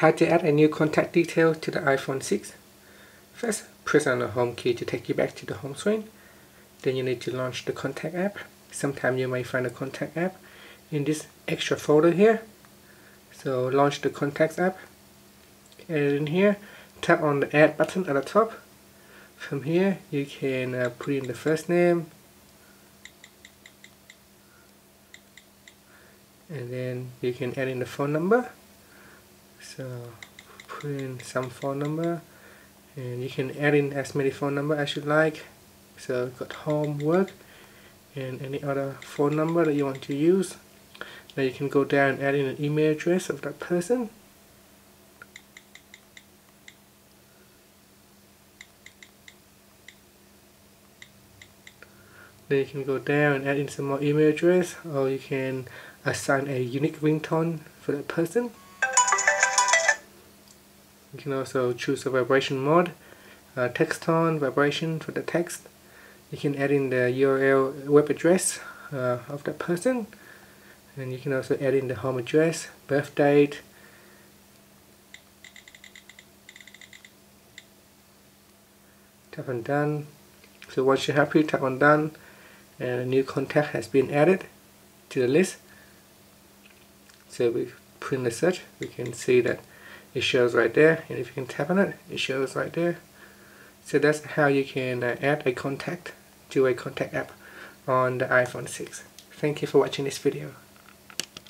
How to add a new contact detail to the iPhone 6. First, press on the home key to take you back to the home screen. Then you need to launch the contact app. Sometimes you may find a contact app in this extra folder here. So launch the contacts app. It in here. Tap on the add button at the top. From here you can uh, put in the first name. And then you can add in the phone number so put in some phone number and you can add in as many phone number as you like. So got home work and any other phone number that you want to use. Now you can go down and add in an email address of that person. Then you can go down and add in some more email address or you can assign a unique ringtone for that person you can also choose a vibration mode, uh, text tone, vibration for the text. You can add in the URL web address uh, of that person. And you can also add in the home address, birth date, tap on done. So once you're happy, tap on done and a new contact has been added to the list. So we in the search, we can see that it shows right there and if you can tap on it it shows right there. So that's how you can uh, add a contact to a contact app on the iPhone 6 thank you for watching this video